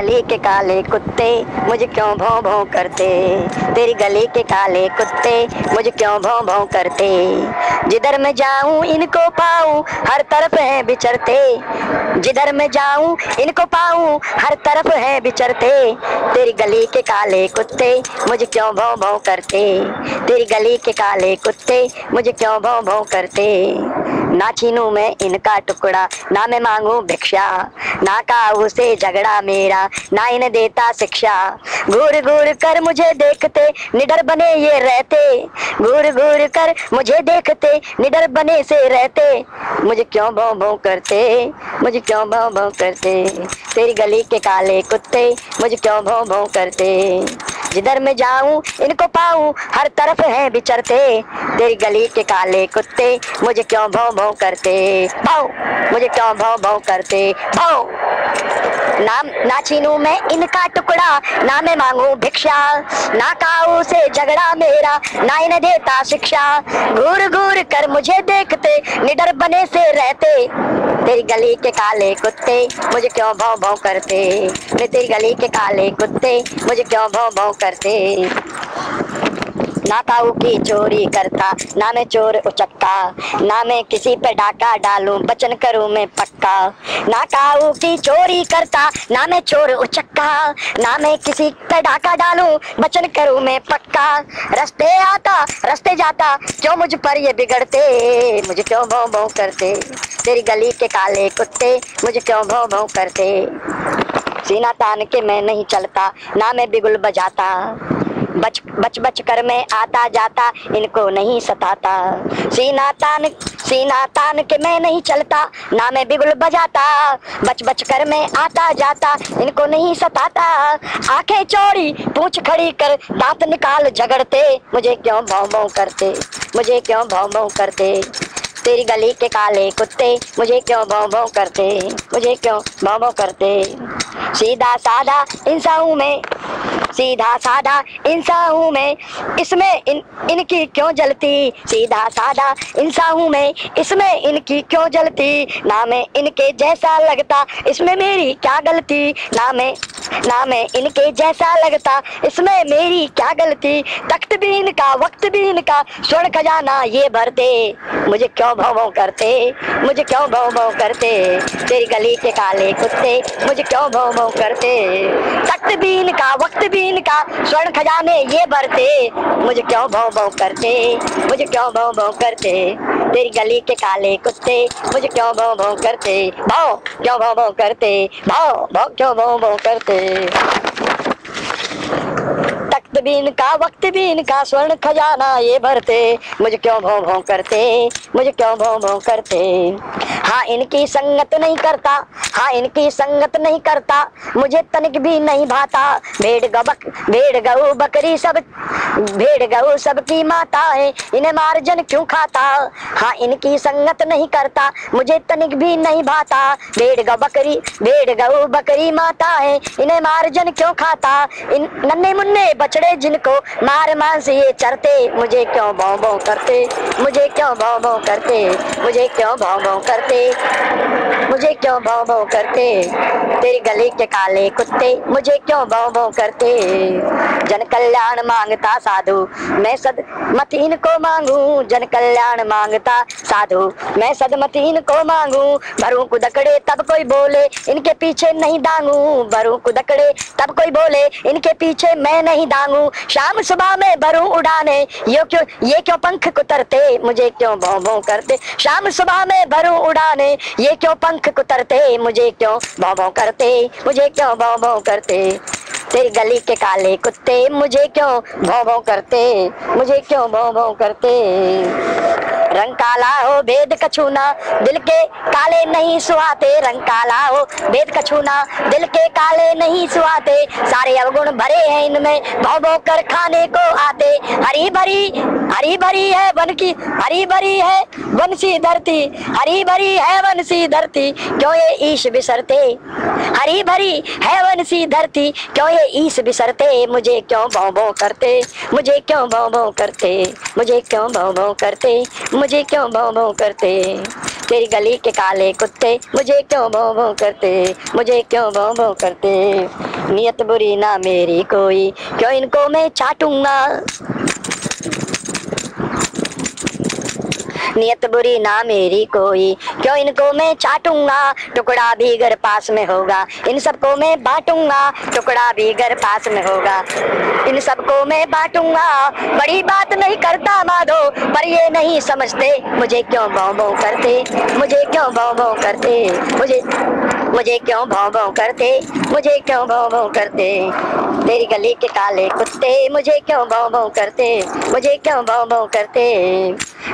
गली के काले कुत्ते मुझे क्यों भौं भौं करते? तेरी गली के काले कुत्ते मुझे क्यों भौं भौं करते? जिधर मैं जाऊँ इनको पाऊँ, हर तरफ़ है बिचरते। जिधर मैं जाऊँ इनको पाऊँ, हर तरफ़ है बिचरते। तेरी गली के काले कुत्ते मुझे क्यों भौं भों करते? तेरी गली के काले कुत्ते मुझे क्यों भौं भों करते? ना छीनू मैं इनका टुकड़ा, ना मैं मांगू भिक्षा, ना काऊ से झगड़ा मेरा, ना इन्हें देता शिक्षा। घूर घूर कर मुझे देखते, निडर बने ये रहते। घूर घूर कर मुझे देखते, निडर बने से रहते। मुझे क्यों भौ भौ करते, मुझे क्यों भौ भौ करते? तेरी गली के काले कुत्ते, मुझे क्यों भौ भौ करते? जिधर मैं जाऊँ, इनको पाऊँ, हर तरफ़ है बिचरते। तेरी गली के काले कुत्ते, मुझे क्यों भौ भौ करते, भाव, मुझे क्यों भौ भौ करते? भाव। नाम ना छीनू मैं इनका टुकड़ा, ना मैं मांगू भिक्षा, ना काऊ से झगड़ा मेरा, ना इन्हें देता शिक्षा। घूर घूर कर मुझे देखते, निडर बने से रहते। तेरी गली के काले कुत्ते, मुझे क्यों भौ भौ करते? मैं तेरी गली के काले कुत्ते, मुझे क्यों भौ भौ करते? ना काऊ की चोरी करता, ना मैं चोर उचक्का ना मैं किसी पे डाका डालूं, बचन करूँ मैं पक्का। ना काऊ की चोरी करता, ना मैं चोर उचक्का ना मैं किसी पे डाका डालूं, बचन करूँ मैं पक्का। रस्ते आता, रस्ते जाता क्यों मुझ पर ये बिगड़ते, मुझे क्यों भौ भौ करते? तेरी गली के काले कुत्ते मुझे क्यों भौ भौ करते? सीना तान के मैं नहीं चलता, ना मैं बिगुल बजाता। बच बच बच कर मैं आता जाता, इनको नहीं सताता। सीना तान सीना तान के मैं नहीं चलता, ना मैं बिगुल बजाता। बच बच कर मैं आता जाता, इनको नहीं सताता। आँखें चौड़ी, पूछ खड़ी कर, दांत निकाल झगड़ते। मुझे क्यों भाव भौ करते? मुझे क्यों भाव भौ करते? तेरी गली के काले कुत्ते मुझे क्यों भौ भौ करते? मुझे क्यों भौ भौ करते? सीधा साधा इंसान हूँ मैं, सीधा साधा इंसान हूँ मैं, इसमें इन, इनकी क्यों जलती? सीधा साधा इंसान हूँ मैं, इसमें इनकी क्यों जलती? ना मैं इनके जैसा लगता, इसमें मेरी क्या गलती? ना मैं ना मैं इनके जैसा लगता, इसमें मेरी क्या गलती? तख्त भी इनका, वक्त भी इनका स्वर्ण खजाना ये भरते मुझे क्यों भौ भौ करते। मुझे क्यों भौ भौ करते? तेरी गली के काले कुत्ते मुझे क्यों भौ भौ करते? तख्त भी इनका वक्त भी इनका स्वर्ण खजाने ये भरते। मुझे क्यों भौ भौ करते? मुझे क्यों भौ भौ करते? तेरी गली के काले कुत्ते मुझे क्यों भौ भौ करते? भाव क्यों भौ भौ करते? भाव भाव क्यों भौ भौ करते? तख्त भी इनका वक्त भी इनका स्वर्ण खजाना ये भरते। मुझे क्यों भौ भों करते? मुझे क्यों भौ भों करते? हाँ इनकी संगत नहीं करता। हाँ इनकी संगत नहीं करता। मुझे तनिक भी नहीं भाता। भेड़ गबक, भेड़ गऊ बकरी सब, भेड़ गऊ सबकी माता है। इन्हें मार्जन क्यों खाता? हाँ इनकी संगत नहीं करता। मुझे तनिक भी नहीं भाता। भेड़ गौ बकरी, भेड़ गऊ बकरी माता है। इन्हें मार्जन क्यों खाता? इन नन्हे मुन्ने बछड़े जिनको मार मार से ये चरते, मुझे क्यों भाव भाव करते? मुझे क्यों भाव भाव करते? मुझे क्यों भाव भाव करते? मुझे क्यों भाव भाव करते? तेरी गली के काले कुत्ते, मुझे क्यों भाव भाव करते? जन कल्याण माँगता साधु, मैं सद मतीन को मांगू। जन कल्याण माँगता साधु, मैं सदमतीन को मांगू। भरू कुदकड़े, तब कोई बोले, इनके पीछे नहीं दांगू। भरू कुदकड़े, तब कोई बोले, इनके पीछे मैं नहीं दांगू। शाम सुबह में भरू उड़ाने। यो क्यों ये क्यों पंख कुतरते? मुझे क्यों भौ भों करते? शाम सुबह में भरू उड़ाने। ये क्यों पंख कुतरते? मुझे क्यों भौ भों करते? मुझे क्यों भौ भौ करते? तेरी गली के काले कुत्ते मुझे क्यों भौ भौ करते? मुझे क्यों भौ भौ करते? रंग काला हो, भेद कछूना, दिल के काले नहीं सुहाते। रंग काला हो, भेद कछूना, दिल के काले नहीं सुहाते। सारे अवगुण भरे हैं इनमें, भौ भौ कर खाने को आते। हरी भरी हरी भरी है वन की, हरी भरी है वन सी धरती। हरी भरी है वन सी धरती, क्यों ये ईश बिसरते? हरी भरी है वन सी धरती, क्यों ये ईश बिसरते, मुझे क्यों भाव भाव करते? मुझे क्यों भौ भौ करते? मुझे क्यों भौ भौ करते? मुझे क्यों भौ भौ करते? तेरी गली के काले कुत्ते, मुझे क्यों भाव भाव करते? मुझे क्यों भाव भाव करते? नियत बुरी ना मेरी कोई, क्यों इनको मैं चाटूँगा नियत बुरी ना मेरी कोई। क्यों इनको मैं चाटूँगा? टुकड़ा भी घर पास में होगा। इन सबको मैं बांटूँगा। टुकड़ा भी घर पास में होगा। इन सबको मैं बांटूँगा। बड़ी बात नहीं करता माधो, पर ये नहीं समझते। मुझे क्यों बो करते? मुझे क्यों बो करते? मुझे मुझे क्यों भाव भाव करते? मुझे क्यों भाव भाव करते? तेरी गली के काले कुत्ते मुझे क्यों भाव भाव करते? मुझे क्यों भाव भाव करते?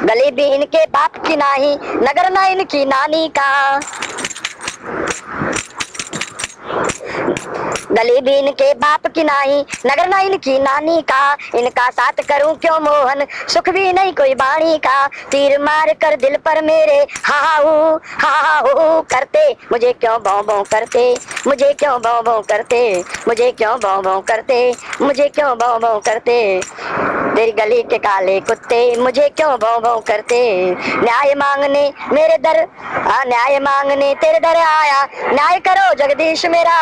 गली भी इनके बाप की नाही, नगर ना इनकी नानी का। गली भी इनके बाप की नाही नगर ना इनकी नानी का। इनका साथ करूँ क्यों मोहन? सुख भी नहीं कोई बाणी का। तीर मार कर दिल पर मेरे हा हा करते। मुझे क्यों भौ भौ करते? मुझे क्यों भौ भौ करते? मुझे क्यों भौ भौ करते? मुझे क्यों भौ भौ करते? तेरी गली के काले कुत्ते, मुझे क्यों भौ भौ करते? न्याय मांगने मेरे दर न्याय मांगने तेरे दर आया। न्याय करो जगदीश मेरा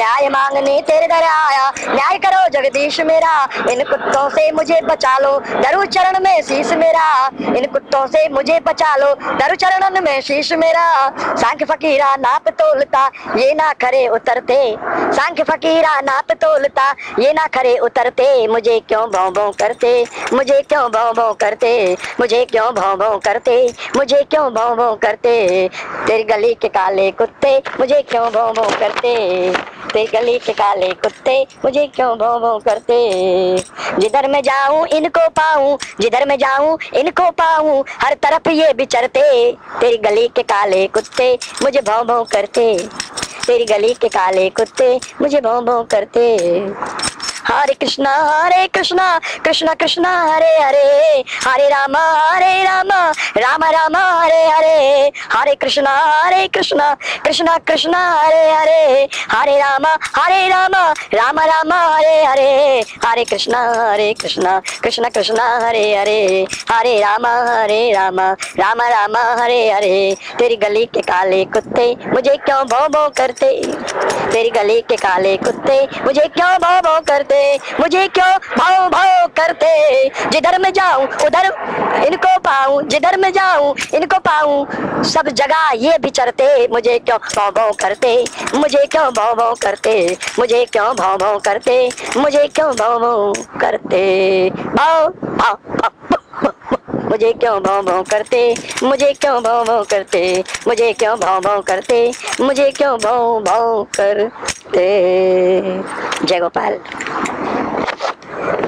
न्याय मांगने तेरे दर आया। न्याय करो जगदीश मेरा। इन कुत्तों से मुझे बचा लो। दरु चरण में शीश मेरा। इन कुत्तों से मुझे बचा लो। दरु चरण में शीश मेरा। सांख फकीरा नाप तोलता, ये ना खरे उतरते। सांख फकीरा नाप तोलता, ये ना खरे उतरते। मुझे क्यों भौ भौ करते? मुझे क्यों भौ भौ करते? मुझे क्यों भौ भौ करते? मुझे क्यों भौ भौ करते? तेरी गली के काले कुत्ते मुझे क्यों भौ भौ करते? तेरी गली के काले कुत्ते मुझे क्यों भों भों करते? जिधर मैं जाऊँ, इनको पाऊँ, जिधर मैं जाऊँ, इनको पाऊँ, हर तरफ़ ये बिचरते। तेरी गली के काले कुत्ते मुझे भों भों करते। तेरी गली के काले कुत्ते मुझे भों भों करते। हरे कृष्णा हरे कृष्णा कृष्णा कृष्णा, हरे हरे हरे राम हरे राम राम राम, हरे हरे हरे कृष्णा हरे कृष्णा कृष्णा कृष्णा, हरे हरे हरे राम हरे राम राम राम, हरे हरे हरे कृष्णा हरे कृष्णा कृष्णा कृष्णा, हरे हरे हरे राम हरे राम राम राम, हरे हरे, तेरी गली के काले कुत्ते मुझे क्यों भौ भौ करते? तेरी गली के काले कुत्ते मुझे क्यों भौ भौ करते? मुझे क्यों भाव भाव करते? जिधर में जाऊँ, उधर इनको पाऊँ। जिधर में जाऊँ, इनको पाऊँ। सब जगह ये बिचरते मुझे क्यों भाव भाव करते? मुझे क्यों भाव भाव करते? मुझे क्यों भाव भाव करते? मुझे क्यों भाव भाव करते? भाव भाव मुझे क्यों भाव भाव करते? मुझे क्यों भाव भाव करते? मुझे क्यों भाव भाव करते? मुझे क्यों भाव भाव करते? जय गोपाल।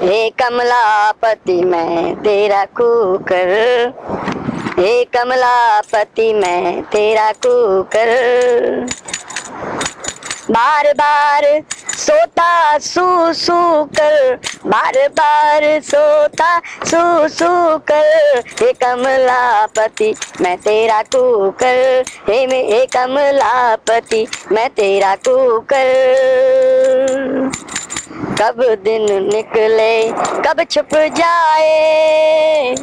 हे कमलापति, मैं तेरा कुकर। हे कमलापति, मैं तेरा कुकर। बार बार सोता सू कर, बार बार सोता सू सू कर। हे कमलापति, मैं तेरा कुकर, हे मे, हे कमलापति, मैं तेरा कुकर। कब दिन निकले, कब छुप जाए?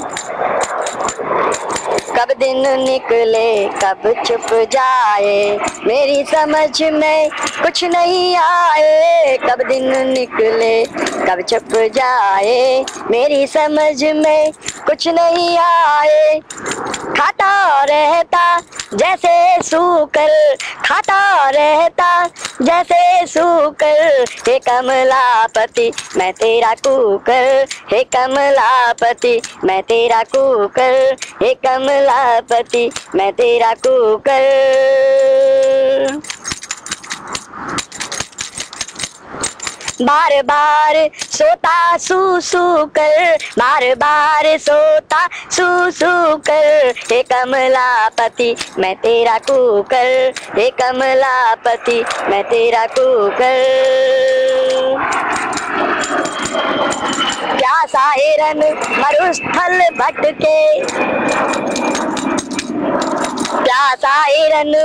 कब दिन निकले, कब छुप जाए? मेरी समझ में कुछ नहीं आए। कब दिन निकले, कब छुप जाए? मेरी समझ में कुछ नहीं आए। खाता रहता जैसे सूकर खाता रहता जैसे सूकर हे कमलापति मैं तेरा कुकर हे कमलापति मैं तेरा कुकर हे कमलापति मैं तेरा कुकर बार बार सोता सू सू कर, बार बार सोता सू सू कर। हे कमलापति, मैं तेरा कुकर। हे कमलापति, मैं तेरा कुकर। प्यासा हिरन मरुस्थल भटके। प्यासा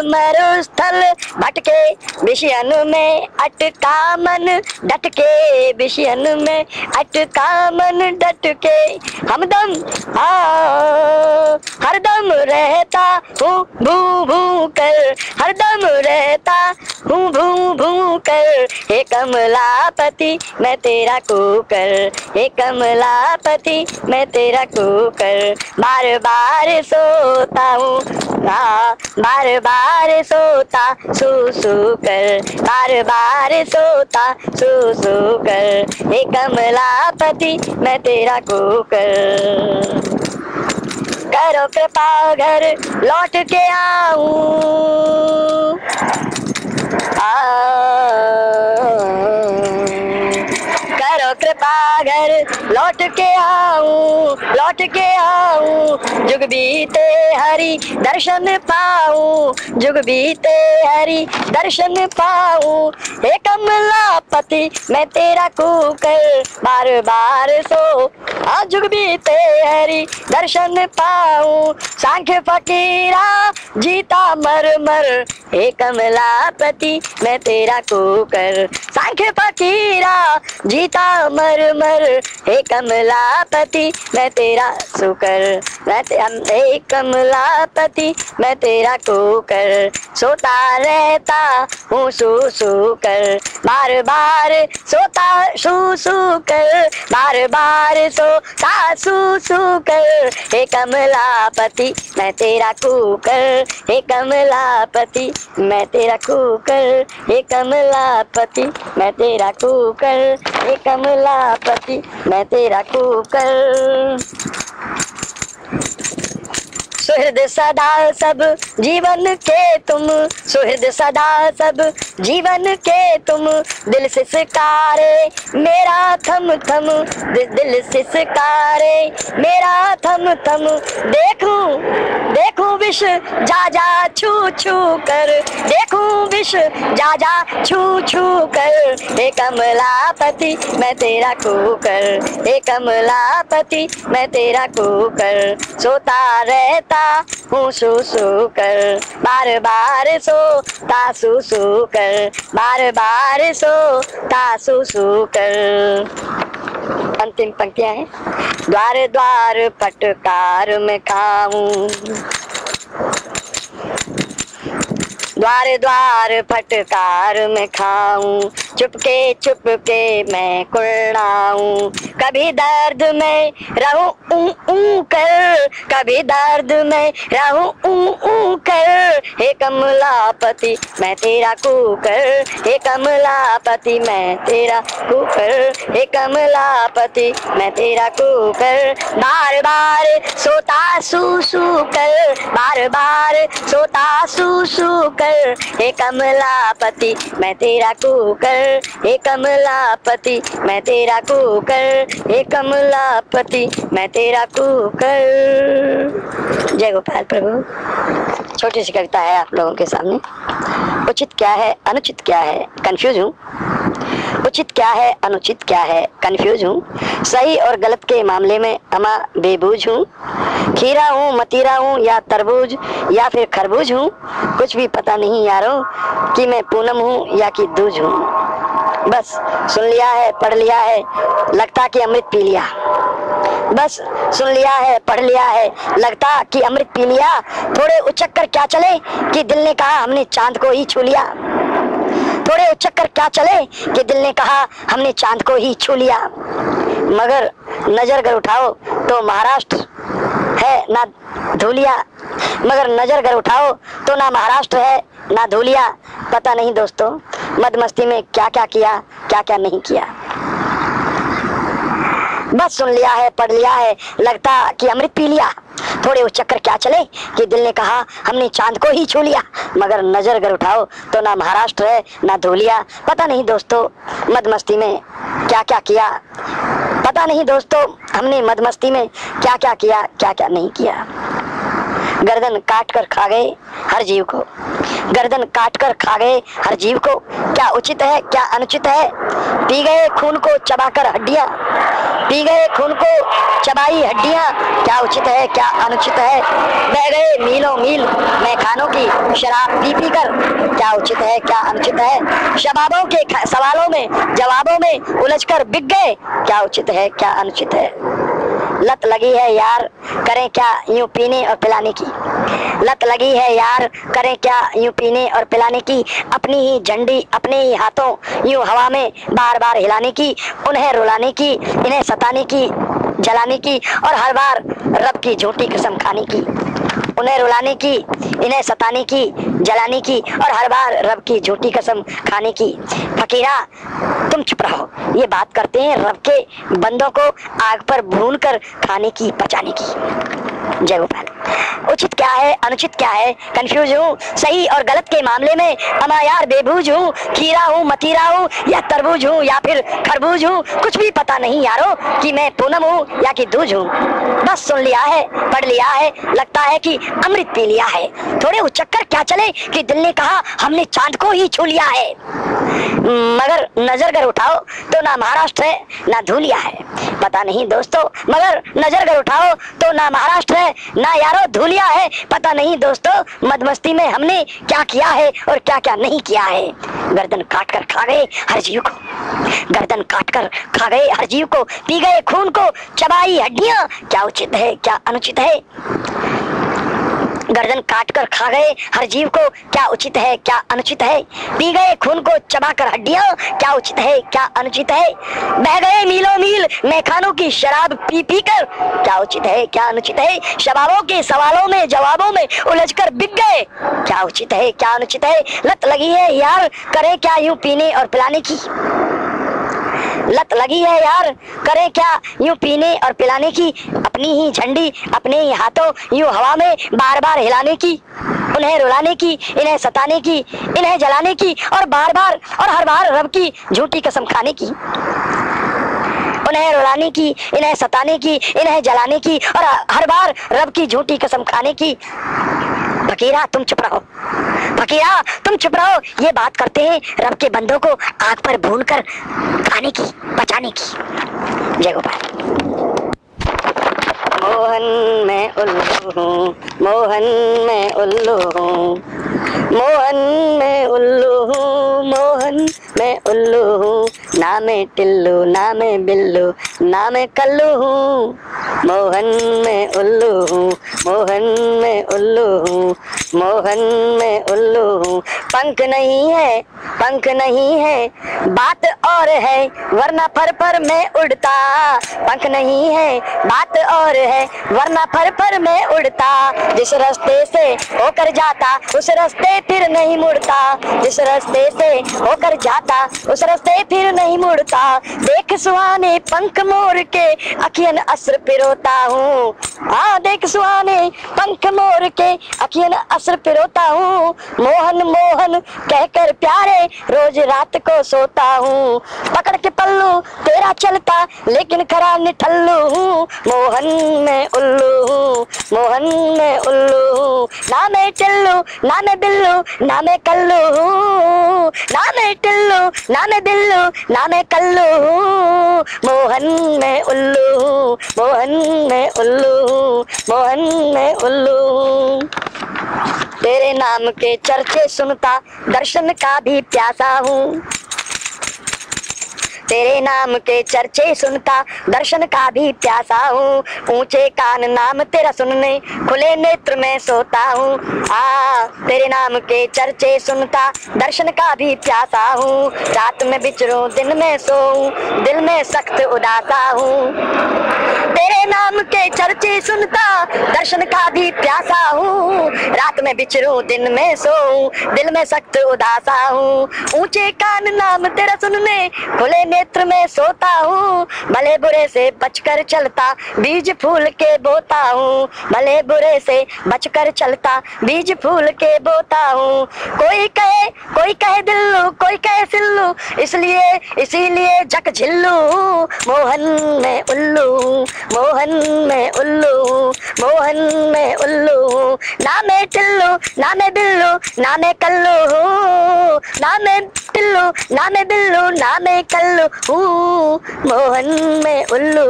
मरुस्थल, भटके विषयन में अटका मन, डटके विषयन में अटका मन, डटके। हमदम, आ, हरदम रहता हूँ भू भू कर, हरदम रहता हूँ भू भू कर। हे कमलापति, मैं तेरा कुकर। हे कमलापति, मैं तेरा कुकर। बार बार सोता हाँ बार बार सोता सू सू कर। बार बार सोता सू सू कर हे कमलापति मैं तेरा कुकर। करो कृपा घर, लौट के आऊँ। करो कृपा घर लौट के आऊँ, लौट के आऊँ। जुग बीते हरि, दर्शन पाऊँ। जुग बीते हरि, दर्शन पाऊँ। हे कमला पति मैं तेरा कुकर बार बार सो। जुग बीते हरि, दर्शन पाऊँ। सांख्य फकीरा, जीता मर मर। हे कमला पति मैं तेरा कुकर सांख्य फकीरा, जीता मर मर हे कमलापति, मैं तेरा सुकर मैं हे कमलापति, मैं तेरा कुकर सोता रहता हूँ सू बार बार सोता सू सू बार बार सोता सू कर हे कमलापति, मैं तेरा कुकर हे कमलापति, मैं तेरा कुकर हे कमलापति, मैं तेरा कुकर हे कमलापति मैं तेरा कुकर। सुहृद सदा सब जीवन के तुम, सुहृद सदा सब जीवन के तुम, दिल से सिकारे मेरा थम थम, दिल से सिकारे मेरा थम थम, देखूँ देखूँ विष, जा जा छू छू कर। देखूँ विष, जा जा छू छू कर। हे कमलापति, मैं तेरा कुकर। हे कमलापति, मैं तेरा कुकर। सोता रहता हूँ सू सू कर। बार बार सो ता सू सू कर। बार बार सो ता सू सू कर। अंतिम पंक्तियाँ हैं। द्वार द्वार पटकार में खाऊं। द्वार द्वार फटकार में खाऊं। चुपके चुपके मैं कुड़ाऊं कभी दर्द में रहूँ ऊ ऊ कर। कभी दर्द में रहूँ ऊ ऊ कर। हे कमलापति मैं तेरा कुकर। हे कमलापति मैं तेरा कुकर। हे कमलापति मैं तेरा कुकर। बार बार सोता सू सू कर। बार बार सोता सू सू कर। हे कमलापति, मैं तेरा कुकर, हे कमलापति, मैं तेरा कुकर, हे कमलापति, मैं तेरा कुकर। जय गोपाल प्रभु। छोटी सी कविता है आप लोगों के सामने। उचित क्या है, अनुचित क्या है? कंफ्यूज हूँ। उचित क्या है, अनुचित क्या है? कंफ्यूज हूँ। सही और गलत के मामले में अमा बेबूज हूँ। खीरा हूँ, मतीरा हूँ, या तरबूज, या फिर खरबूज हूँ? कुछ भी पता नहीं यारो, कि मैं पूनम हूँ या कि दूज हूँ। बस, सुन लिया है, पढ़ लिया है, लगता कि अमृत पी लिया। बस, सुन लिया है, पढ़ लिया है, लगता कि अमृत पी लिया। थोड़े उचक कर क्या चले, कि दिल ने कहा हमने चाँद को ही छू लिया। थोड़े उचक कर क्या चले? कि दिल ने कहा, हमने चाँद को ही छू लिया। मगर नज़र कर उठाओ तो महाराष्ट्र है ना धूलिया। मगर नज़र कर उठाओ तो ना महाराष्ट्र है, ना धूलिया। पता नहीं दोस्तों मद मस्ती में क्या क्या किया क्या क्या नहीं किया। बस सुन लिया है, पढ़ लिया है, लगता कि अमृत पी लिया। थोड़े वो चक्कर क्या चले कि दिल ने कहा, हमने चाँद को ही छू लिया। मगर नज़र अगर उठाओ तो ना महाराष्ट्र है, ना धोलिया। पता नहीं दोस्तों, मदमस्ती में क्या क्या। किया पता नहीं दोस्तों, हमने मदमस्ती में क्या क्या किया क्या क्या नहीं किया। गर्दन काट कर खा गए हर जीव को। गर्दन काट कर खा गए हर जीव को। क्या उचित है, क्या अनुचित है? पी गए खून को चबाकर हड्डियाँ। पी गए खून को चबाई हड्डियाँ। क्या उचित है, क्या अनुचित है? बह गए मीलों मील मैं खानों की शराब पी पी कर। क्या उचित है, क्या अनुचित है? शबाबों के सवालों में, जवाबों में उलझ कर बिक गए। क्या उचित है, क्या अनुचित है? लत लगी है यार, करें क्या यूँ पीने और पिलाने की? लत लगी है यार, करें क्या यूँ पीने और पिलाने की? अपनी ही झंडी, अपने ही हाथों, यूँ हवा में बार बार हिलाने की, उन्हें रुलाने की, इन्हें सताने की, जलाने की, और हर बार रब की झूठी कसम खाने की। उन्हें रुलाने की, इन्हें सताने की, जलाने की और हर बार रब की झूठी कसम खाने की। फकीरा, तुम चुप रहो। ये बात करते हैं रब के बंदों को आग पर भून कर खाने की, पचाने की। जय गोपाल उचित क्या है, अनुचित क्या है? कंफ्यूज हूँ। सही और गलत के मामले में अमा यार बेबूज हूँ। खीरा हूँ मतीरा हूँ, या तरबूज हूँ, या फिर खरबूज हूँ। कुछ भी पता नहीं यारो कि मैं पूनम हूँ या कि दूज हूँ। बस सुन लिया है, पढ़ लिया है, लगता है कि अमृत पी लिया है। थोड़े उचक्कर क्या चले कि दिल ने कहा, हमने चाँद को ही छू लिया है। मगर नज़र कर उठाओ तो ना महाराष्ट्र है, ना धूलिया है। पता नहीं दोस्तों, मगर नज़र कर उठाओ तो ना महाराष्ट्र है ना यारो, धूलिया है। पता नहीं दोस्तों, मदमस्ती में हमने क्या किया है और क्या क्या नहीं किया है। गर्दन काट कर खा गए हर जीव को। गर्दन काट कर खा गए हर जीव को। पी गए खून को। चबाई हड्डियाँ। क्या उचित है, क्या अनुचित है? गर्दन काट कर खा गए। हर जीव को क्या उचित है, क्या अनुचित है? पी गए खून को चबा कर हड्डियाँ, क्या उचित है, क्या अनुचित है? बह गए मीलों मील, मैखानों की शराब पी पी कर क्या उचित है, क्या अनुचित है? शबाबों के सवालों में, जवाबों में उलझ कर बिक गए। क्या उचित है, क्या अनुचित है? लत लगी है, यार, करे क्या यूँ पीने और पिलाने की? लत लगी है यार। करे क्या? यूँ पीने और पिलाने की, अपनी ही झंडी, अपने ही हाथों, यूँ हवा में बार बार हिलाने की, उन्हें रुलाने की, इन्हें सताने की, इन्हें जलाने की, और बार बार और हर बार रब की झूठी कसम खाने की। उन्हें रुलाने की, इन्हें सताने की, इन्हें जलाने की, और हर बार रब की झूठी कसम खाने की। फकीरा तुम चुप रहो। फकीरा तुम चुप रहो। ये बात करते हैं रब के बंदों को आग पर भून कर खाने की, बचाने की। जय गोपाल। मोहन मैं उल्लू हूँ, मोहन मैं उल्लू हूँ। मोहन मैं उल्लू हूँ, मोहन मैं उल्लू हूँ। ना मैं टिल्लू, ना मैं बिल्लू, ना मैं कल्लू हूँ। मोहन मैं उल्लू हूँ, मोहन मैं उल्लू हूँ, मोहन मैं उल्लू हूँ। पंख नहीं है, पंख नहीं है, बात और है, वरना फर पर मैं उड़ता। पंख नहीं है, बात और है वरना फर पर मैं उड़ता। जिस रास्ते से होकर जाता, उस रास्ते फिर नहीं मुड़ता। जिस रास्ते से होकर जाता, उस रास्ते फिर नहीं मुड़ता। देख सुहाने पंख मोर के अखियन असर पिरोता हूँ। हाँ देख सुहाने पंख मोर के अखियन असर पिरोता हूँ। मोहन मोहन, कहकर प्यारे रोज रात को सोता हूँ। पकड़ के पल्लू, तेरा चलता, लेकिन खरा निठल्लू हूँ। मोहन में उल्लू हूँ मोहन में उल्लू हूँ ना मैं टिल्लू ना मैं बिल्लू ना मैं कल्लू हूँ ना मैं टिल्लू ना मैं बिल्लू ना मैं कल्लू हूँ मोहन में उल्लू हूँ मोहन में उल्लू हूँ मोहन में उल्लू। हूँ तेरे नाम के चर्चे सुनता दर्शन का भी प्यासा हूँ। तेरे नाम के चर्चे सुनता, दर्शन का भी प्यासा हूँ। ऊँचे कान नाम तेरा सुनने, खुले नेत्र में सोता हूँ। आ, तेरे नाम के चर्चे सुनता, दर्शन का भी प्यासा हूँ। रात में बिचरूं दिन में सोऊं, दिल में सख्त उदासा हूँ। तेरे नाम के चर्चे सुनता, दर्शन का भी प्यासा हूँ। रात में बिचरूं दिन में सो दिल में सख्त उदासा हूँ। ऊँचे कान नाम तेरा सुनने, खुले नेत्र में सोता हूँ। भले बुरे से बचकर चलता, बीज फूल के बोता हूँ। भले बुरे से बचकर चलता, बीज फूल के बोता हूँ। कोई कहे कोई कहे दिल्लू, कोई कहे सिल्लू, इसलिए, इसीलिए जक झिल्लू। मोहन में उल्लू, मोहन में उल्लू, मोहन में उल्लू। ना मैं टिल्लू, ना मैं बिल्लू, ना मैं कल्लू ना मैं टिल्लू ना मैं बिल्लू ना मैं कल्लू हूँ मोहन में उल्लू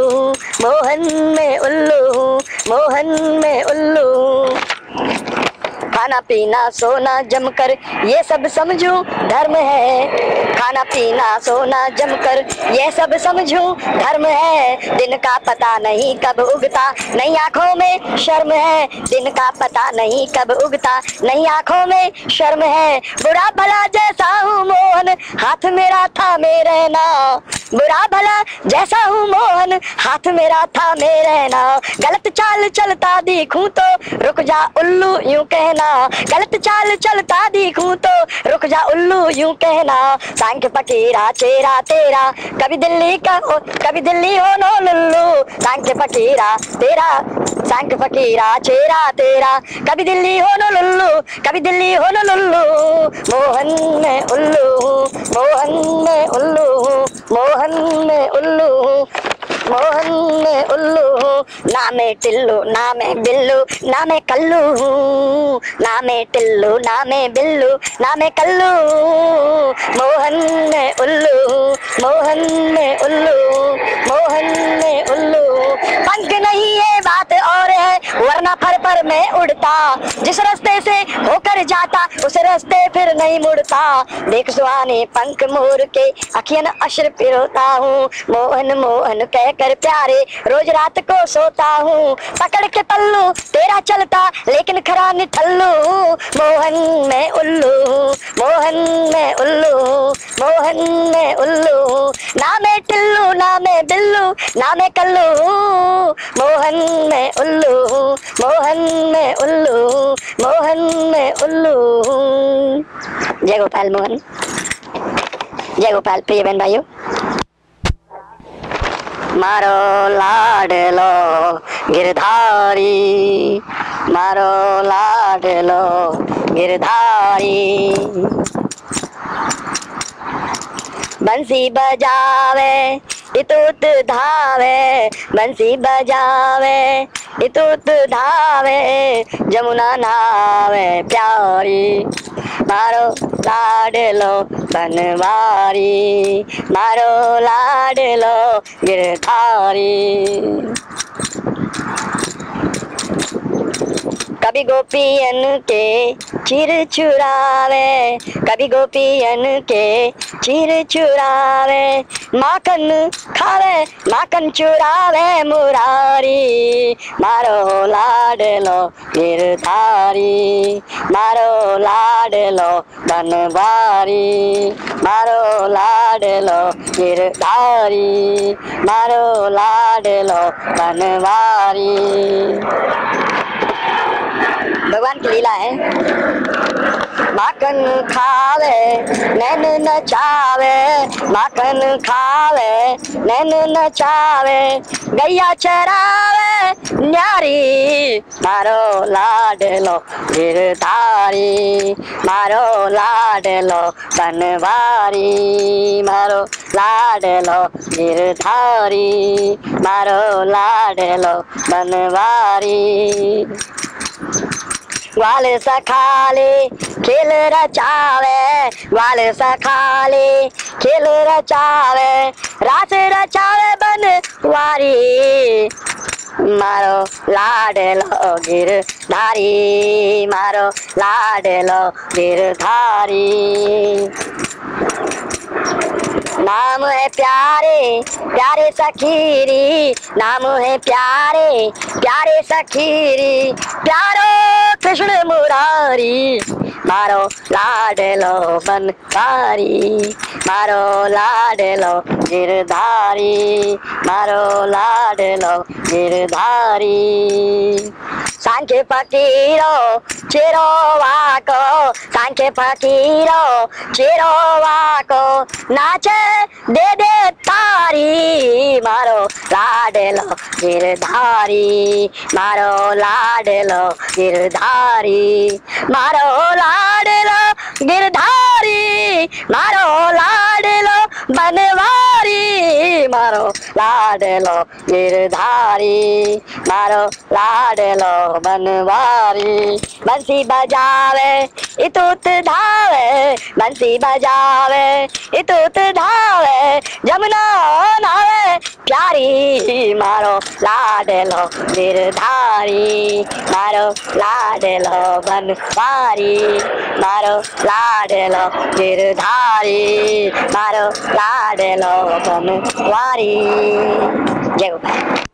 मोहन में उल्लू मोहन में उल्लू खाना पीना, सोना जमकर, ये सब समझू धर्म है। खाना पीना, सोना जमकर, ये सब समझूं धर्म है। दिन का पता नहीं कब उगता नई आँखों में शर्म है। दिन का पता नहीं कब उगता, नहीं आँखों में शर्म है। बुरा भला जैसा हूँ मोहन, हाथ मेरा था में रहना। बुरा भला जैसा हूँ मोहन, हाथ मेरा था में रहना। गलत चाल चलता दिखूं तो रुक जा उल्लू यूँ कहना। गलत चाल चलता दिखूं तो। रुक जा उल्लू, यूँ कहना। सांख फकीरा, चेहरा तेरा। कभी दिल्ली का हो, कभी दिल्ली हो नो लुल्लू। सांख फकीरा तेरा सांख फकीरा चेहरा तेरा। कभी दिल्ली हो नो लुल्लू, कभी दिल्ली हो नो लुल्लू। मोहन में उल्लू मोहन में उल्लू मोहन में उल्लू मोहन में उल्लू, ना मैं टिल्लू, ना मैं बिल्लू, ना कल्लू। हूँ ना टिल्लू ना मैं बिल्लू ना कल्लू। मोहन में उल्लू मोहन में उल्लू मोहन में उल्लू। पंख नहीं है बात और है, वरना पर मैं उड़ता। जिस रास्ते से होकर जाता उस रास्ते फिर नहीं मुड़ता। देख सुहाने पंख मोर के अखियन अश्र पिरोता हूँ। मोहन मोहन कह कर प्यारे रोज रात को सोता हूँ। पकड़ के पल्लू तेरा चलता लेकिन खरा निठल्लू मोहन में उल्लू मोहन में उल्लू मोहन में उल्लू। ना मैं टिल्लू ना मैं बिल्लू ना मैं कल्लू। मोहन में उल्लू हूँ, मोहन में उल्लू, मोहन में उल्लू। जय गोपाल मोहन। जय गोपाल प्रिय बहन भाइयों। मारो लाडलो गिरधारी। मारो लाडलो गिरधारी। बंसी बजावे इतुत धावे, बंसी बजावे। इतुत धावे, जमुना नावे, प्यारी। मारो लाडलो बनवारी, मारो लाडलो गिरधारी। कभी गोपियन के चिर चुरावे कभी गोपियन के चिर चुरावे माखन खावे माखन चुरावे मुरारी मारो लाडलो गिरधारी मारो लाडलो बनवारी मारो लाडलो गिरधारी मारो लाडलो बनवारी भगवान की लीला है। माखन खावे, नैन नचावे, माखन खावे, नैन नचावे, गैया चरावे, न्यारी, मारो लाडलो गिरधारी, मारो लाडलो बनवारी, मारो लाडलो गिरधारी, मारो लाडलो बनवारी। ग्वाल सखाले खेल रचावे ग्वाल सखाले खेल रचावे रास रचावे बन वारी। मारो लाडलो गिरधारी मारो लाडलो गिरधारी नाम है प्यारे प्यारे सखीरी। नाम है प्यारे प्यारे सखीरी। प्यारो कृष्ण मुरारी। मारो लाडलो बनवारी मारो लाडलो गिरधारी मारो लाडलो गिरधारी सांखे फकीरो चेरो वाको। सांखे फकीरो चेरो वाको। नाचे, दे दे तारी, मारो लाडलो गिरधारी। मारो लाडलो गिरधारी। मारो लाडलो गिरधारी। मारो लाडलो बनवारी। मारो लाडलो गिरधारी। मारो लाडलो बनवारी बंसी बजावे इतुत धावे, बंसी बजावे इतुत धावे, जमुना नावे, प्यारी मारो लाडलो गिरधारी मारो लाडलो बनवारी मारो लाडलो गिरधारी मारो लाडलो बनवारी जय गोपाल।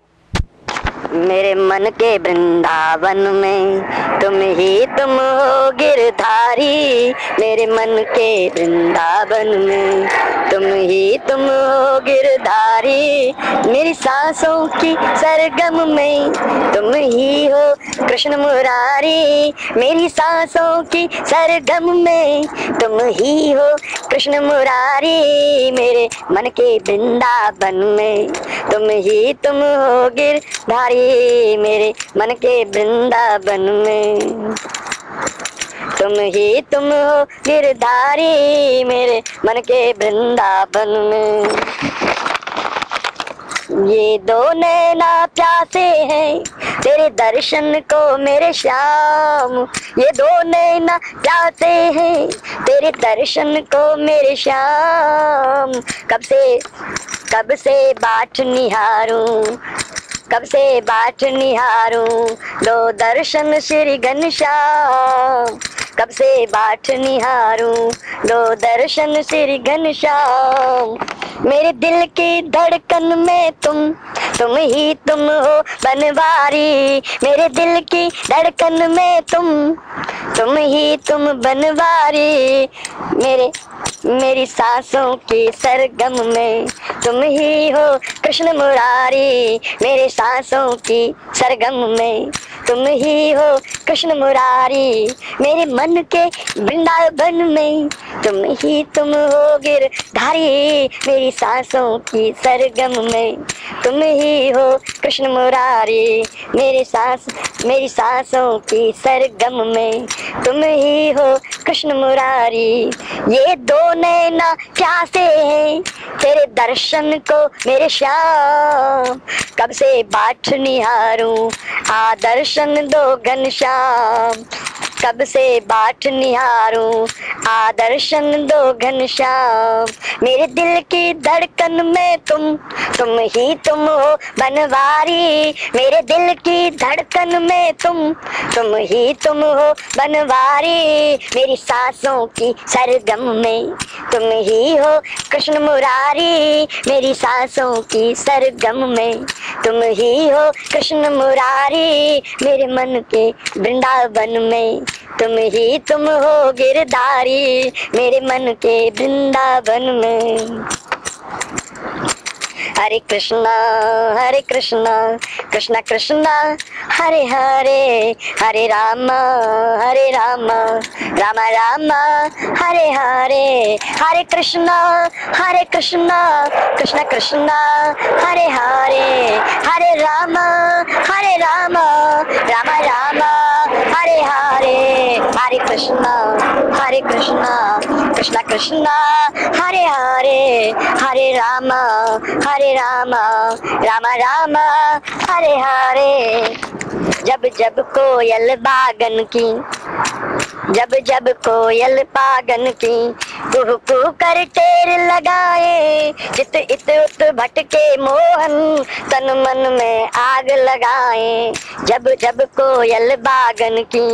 मेरे मन के वृंदावन में तुम ही तुम हो गिरधारी। मेरे मन के वृंदावन में तुम ही तुम हो गिरधारी। मेरी सांसों की सरगम में तुम ही हो कृष्ण मुरारी। मेरी सांसों की सरगम में तुम ही हो कृष्ण मुरारी। मेरे मन के वृंदावन में तुम ही तुम हो गिरधारी मेरे मन के वृंदावन में। तुम ही तुम हो गिरधारी मेरे मन के वृंदावन में। ये दो नैना प्यासे हैं, तेरे दर्शन को मेरे श्याम। ये दो नैना प्यासे हैं, तेरे दर्शन को मेरे श्याम। कब से कब से बाट निहारूं, कब से बाट निहारूं दो दर्शन श्री घनश्याम कब से बाट निहारूं? दो दर्शन श्री घनश्याम। मेरे दिल की धड़कन में तुम तुम ही तुम हो बनवारी। मेरे दिल की धड़कन में तुम तुम ही तुम बनवारी। मेरे, मेरी सांसों की सरगम में तुम ही हो कृष्ण मुरारी। मेरे सांसों की सरगम में तुम ही हो कृष्ण मुरारी। मेरे मन के वृंदावन में। तुम ही तुम हो गिरधारी मेरी सांसों की सरगम में। तुम ही हो कृष्ण मुरारी मेरे सांस, मेरी सांसों की सरगम में। तुम ही हो कृष्ण मुरारी, ये दो नैना प्यासे हैं। तेरे दर्शन को मेरे श्याम, कब से बाट निहारूं? आ दर्शन दो घनश्याम कब से बाट निहारूं। आदर्शन दो घनश्याम मेरे दिल की धड़कन में तुम तुम ही तुम हो बनवारी। मेरे दिल की धड़कन में तुम तुम ही तुम हो बनवारी। मेरी सांसों की सरगम में तुम ही हो कृष्ण मुरारी। मेरी सांसों की सरगम में तुम ही हो कृष्ण मुरारी। मेरे मन के वृंदावन में तुम ही तुम हो गिरदारी मेरे मन के वृंदावन में। हरे कृष्णा हरे कृष्णा कृष्णा कृष्णा, हरे हरे हरे राम हरे राम राम राम, हरे हरे हरे कृष्णा हरे कृष्णा कृष्णा कृष्णा, हरे हरे हरे राम हरे राम राम राम। हरे हरे हरे कृष्णा हरे कृष्णा कृष्णा कृष्णा, हरे हरे हरे राम हरे राम, रामा राम, हरे हरे। जब जब कोयल बागन की जब जब कोयल पागन की कुह कुह कर टेर लगाए, चित इत उत भटके मोहन तन मन में आग लगाए। जब जब कोयल बागन की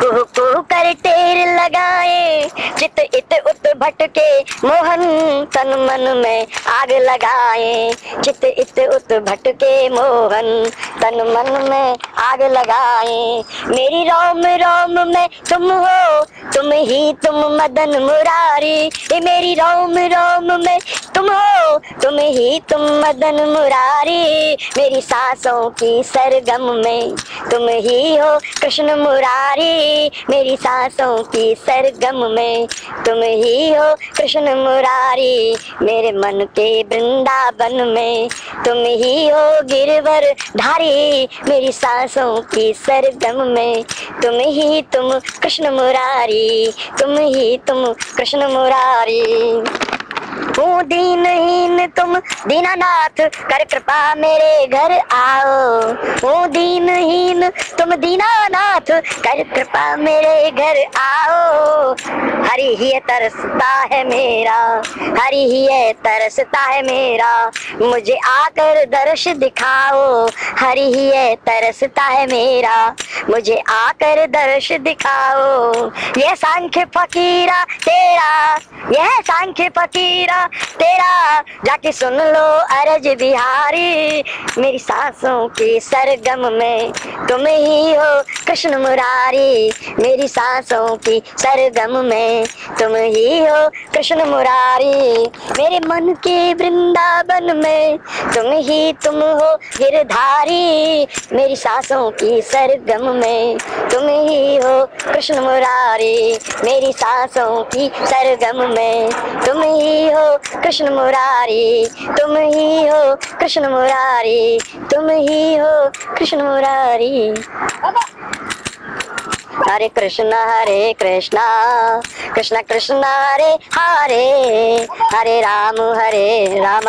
कुह कुह कर टेर लगाए, चित इत उत भटके मोहन तन मन में आग लगाए। चित इत उत भटके मोहन तन मन में आग लगाए। मेरी रोम रोम में तुम हो तुम ही तुम मदन मुरारी। ये मेरी रोम रोम में तुम हो। तुम ही तुम मदन मुरारी। मेरी सांसों की सरगम में तुम ही हो कृष्ण मुरारी। मेरी सांसों की सरगम में तुम ही हो कृष्ण मुरारी। मेरे मन के वृंदावन में तुम ही हो गिरवर धारी। मेरी सांसों की सरगम में तुम ही तुम कृष्ण मुरारी तुम ही तुम कृष्ण मुरारी। हूँ दीनहीन तुम दीनानाथ, कर कृपा मेरे घर आओ। हूँ दीनहीन तुम दीनानाथ, कर कृपा मेरे घर आओ। हरि ही तरसता है मेरा, हरि ही तरसता है मेरा। मुझे आकर दर्श दिखाओ, हरि ही तरसता है मेरा। मुझे आकर दर्श दिखाओ ये सांख्य फकीरा तेरा, यह सांख्य फकीरा तेरा, जाके सुन लो अरज बिहारी। मेरी सांसों की सरगम में तुम ही हो कृष्ण मुरारी। मेरी सांसों की सरगम में तुम ही हो कृष्ण मुरारी। मेरे मन के वृंदावन में तुम ही तुम हो गिरधारी। मेरी सांसों की सरगम में तुम ही हो कृष्ण मुरारी। मेरी सांसों की सरगम में तुम ही हो कृष्ण मुरारी, तुम ही हो कृष्ण मुरारी, तुम ही हो कृष्ण मुरारी। हरे कृष्ण, हरे कृष्णा, कृष्ण कृष्ण, हरे हरे हरे राम हरे राम।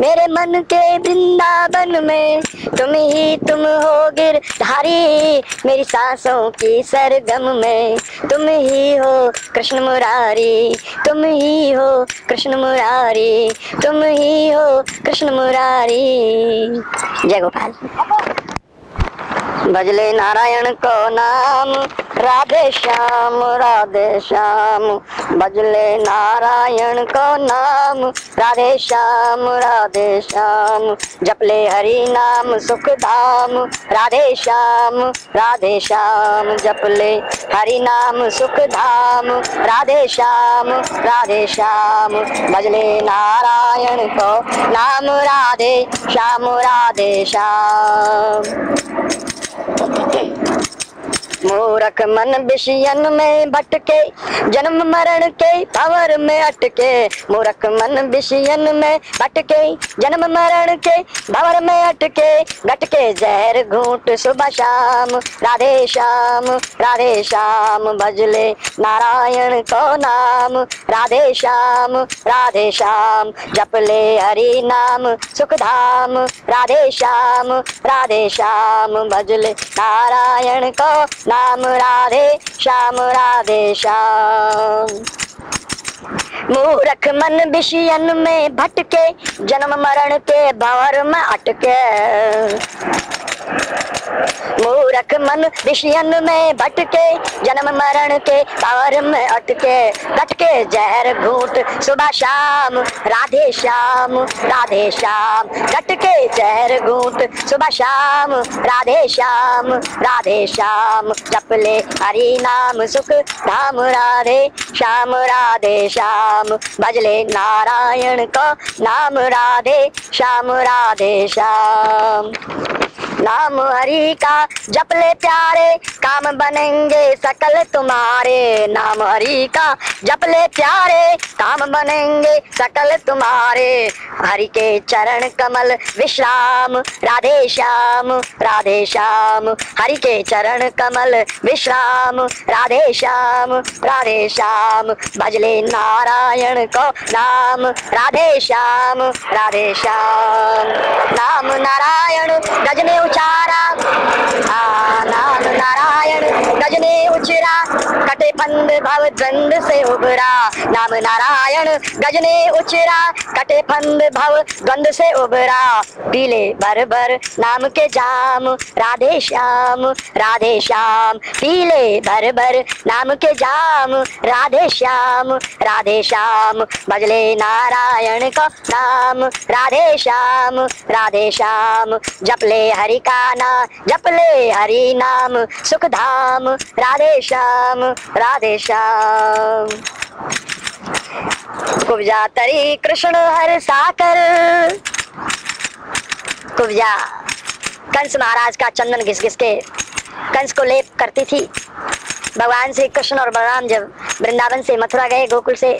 मेरे मन के वृंदावन में तुम ही तुम हो गिरधारी। मेरी सांसों की सरगम में तुम ही हो कृष्ण मुरारी। तुम ही हो कृष्ण मुरारी। तुम ही हो कृष्ण मुरारी। जय गोपाल। भजले नारायण को नाम राधे श्याम राधे श्याम भजले नारायण को नाम। राधे श्याम राधे श्याम, जपले हरि नाम सुख धाम राधे श्याम राधे श्याम, जपले हरि नाम सुख धाम राधे श्याम राधे श्याम भजले नारायण को नाम। राधे श्याम राधे श्याम। मूरख मन विषयन में भटके, जन्म मरण के भंवर में अटके। मूरख मन विषयन में भटके, जन्म मरण के भंवर में अटके। गटके जहर, घूट, सुबह शाम, राधे श्याम राधे श्याम, भजले नारायण को नाम। राधे श्याम राधे श्याम जपले हरि नाम सुख धाम राधे श्याम राधे श्याम, भजले नारायण को नाम राधे श्याम राधे श्याम मूर्ख मन विषयन में भटके, जन्म मरण के भंवर में अटके। मूर्ख मन विषयन में भटके, जन्म मरण के पावर में अटके। कटके जहर घूट, सुबह शाम, राधे श्याम राधे श्याम। कटके जहर घूट, सुबह शाम, राधे श्याम राधे श्याम। जपले हरि नाम, सुख धाम राधे, श्याम राधे श्याम बजले नारायण को नाम राधे श्याम राधे श्याम। नाम हरि का जप ले प्यारे, काम बनेंगे सकल तुम्हारे। नाम हरि का जप ले प्यारे, काम बनेंगे सकल तुम्हारे। हरि के चरण कमल, विश्राम, राधे श्याम राधे श्याम। हरि के चरण कमल, विश्राम, राधे श्याम राधे श्याम। भजले नारायण को नाम, राधे श्याम राधे श्याम। नाम नारायण, गजने उचारा नाम नारायण गजने उचरा, कटे फंद भव द्वंद से उभरा। नाम नारायण गजने उचरा, कटे फंद भव द्वंद से उभरा। पीले भर भर नाम के जाम, राधे श्याम राधे श्याम। पीले भर भर नाम के जाम, राधे श्याम राधे श्याम। बजले नारायण का नाम, राधे श्याम राधे श्याम। जपले हरि का नाम जपले हरि नाम, सुख धाम, राधे श्याम राधे श्याम। कुब्जा तरी कृष्ण हर साकर। कुब्जा, कंस महाराज का चंदन घिस घिस के कंस को लेप करती थी। भगवान श्री कृष्ण और बलराम जब वृंदावन से मथुरा गए गोकुल से,